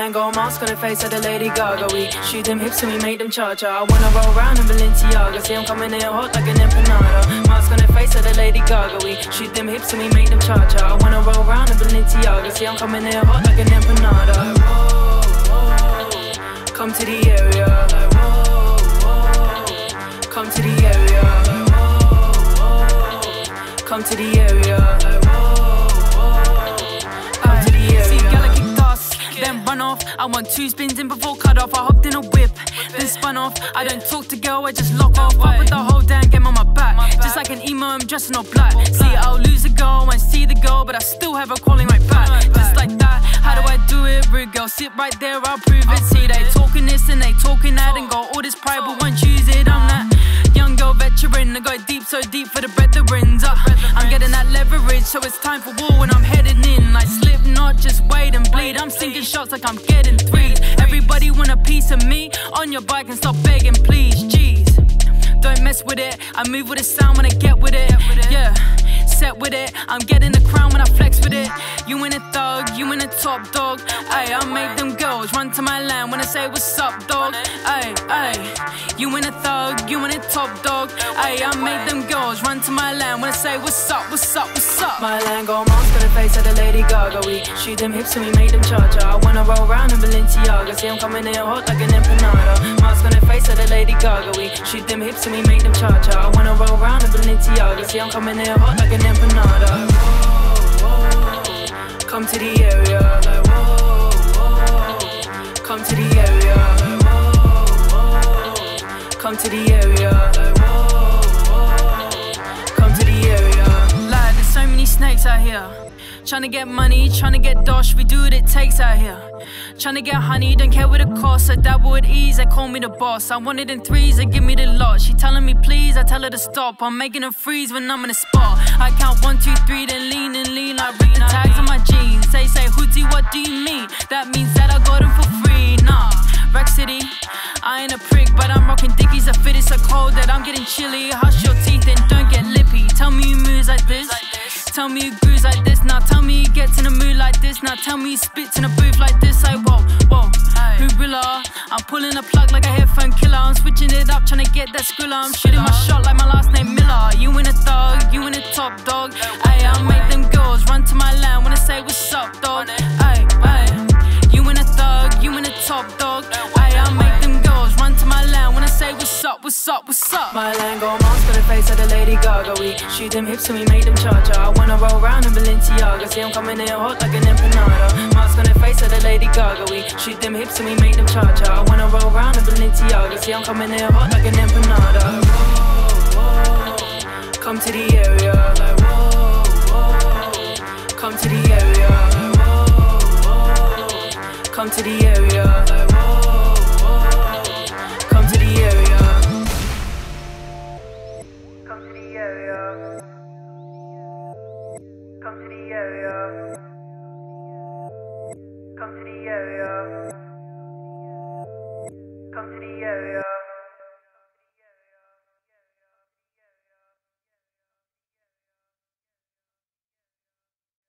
Lango mask on the face of the Lady Gaga. We shoot them hips and we make them cha cha. I wanna roll round in Balenciaga. See, I'm coming in hot like an empanada. Mask on the face of the Lady Gaga. We shoot them hips and we make them cha cha. I wanna roll round in Balenciaga. See, I'm coming in hot like an empanada. Whoa, whoa, come to the area. Whoa, whoa, come to the area. Whoa, whoa, come to the area. Off. I want two spins in before cut off. I hopped in a whip, then spun off. I don't talk to girl, I just lock off. Up with the whole damn game on my back. Just like an emo, I'm dressing all black. See, I'll lose a girl and see the girl, but I still have her calling right back. Just like that. How do I do it, rude girl? Sit right there, I'll prove it. See, they talking this and they talking that and got all this pride, but won't use it. I'm that young girl veteran. I go deep, so deep for the brethrens. Uh, I'm getting that leverage, so it's time for war when I'm heading in. Just wait and bleed. I'm sinking shots like I'm getting threes. Everybody want a piece of me on your bike and stop begging, please. Jeez, don't mess with it. I move with the sound when I get with it. Yeah set with it. I'm getting the crown when I flex with it. You in a thug, you in a top dog. Ayy, I make them girls run to my land when I say what's up, dog. Ayy, ayy. You in a thug, you in a top dog. Ayy, I make them girls run to my land I say what's up, what's up, what's up. My land go on the face of the Lady Gaga. We shoot them hips and we make them cha cha. I wanna roll round in Balenciaga. See, I'm coming in hot like an empanada. Mask on the face of the Lady Gaga. We shoot them hips and we make them cha cha. I wanna roll round in Balenciaga. See, I'm coming in hot like an empanada. Whoa, whoa, come to the area. Like, whoa, whoa, come to the area. Like, whoa, whoa, come to the area. Trying to get money, trying to get dosh, we do what it takes out here. Trying to get honey, don't care what it costs. I dabble with ease, they call me the boss. I want it in threes, they give me the lot. She telling me please, I tell her to stop. I'm making her freeze when I'm in a spot. I count one, two, three, then lean and lean. I read the tags on my jeans. Say, say, Hoodzy, what do you mean? That means that I got them for free. Nah, Rack City, I ain't a prick, but I'm rocking dickies. I fit it so cold that I'm getting chilly. Hush your teeth and don't get lippy. Tell me you moves like this. Tell me you grooves like this. Tell me you gets in a mood like this. Now tell me you spits in a booth like this. Like whoa, whoa, who rilla? I'm pulling a plug like a headphone killer. I'm switching it up, trying to get that skrilla. I'm shooting my shot like my last name Miller. You in a thug, you in a top dog. Ayy, I make them girls run to my land when I say what's up, up, what's up. My land go mask on the face of the Lady Gaga. We shoot them hips and we make them cha cha. I wanna roll round in Balenciaga. See, I'm coming in hot like an empanada. Mask on the face of the Lady Gaga. We shoot them hips and we make them cha cha. I wanna roll round in Balenciaga. See, I'm coming in hot like an empanada. Whoa, whoa, come to the area. Whoa, whoa, come to the area. Whoa, whoa, come to the area. Come to the area. Come to the area.